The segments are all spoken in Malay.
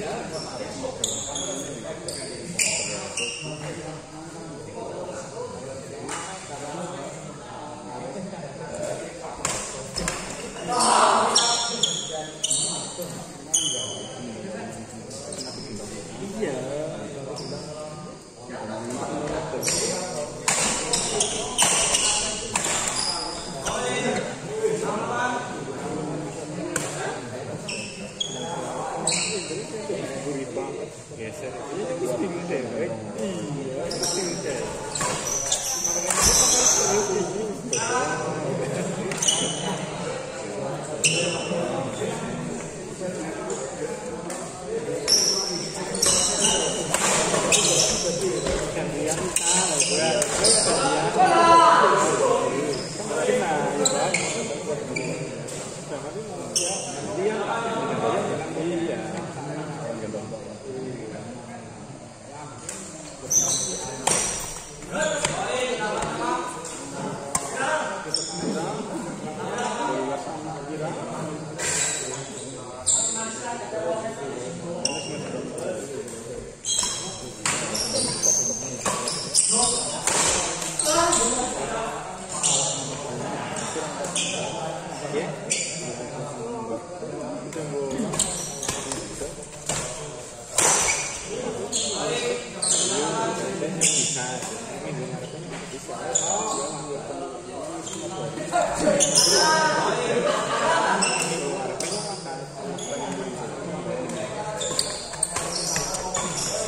めっちゃおいしい。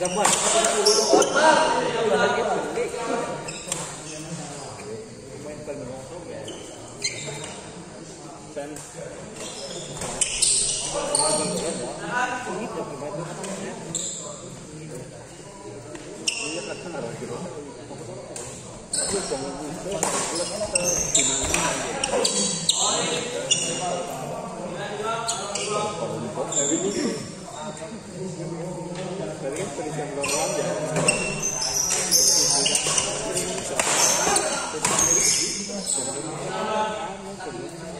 zaman Thank you. Thank you.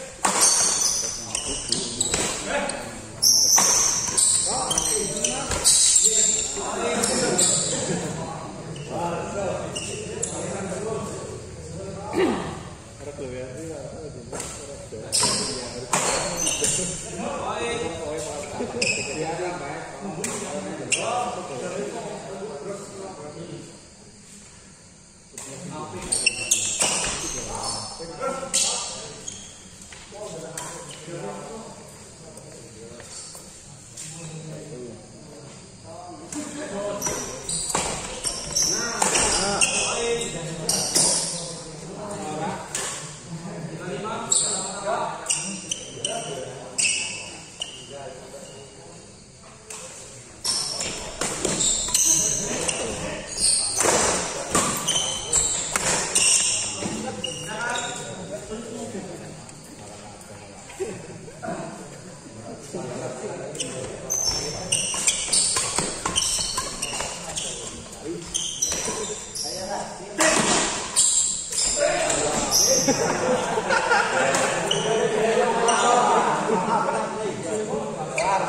Yeah.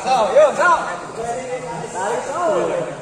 向右看齐向前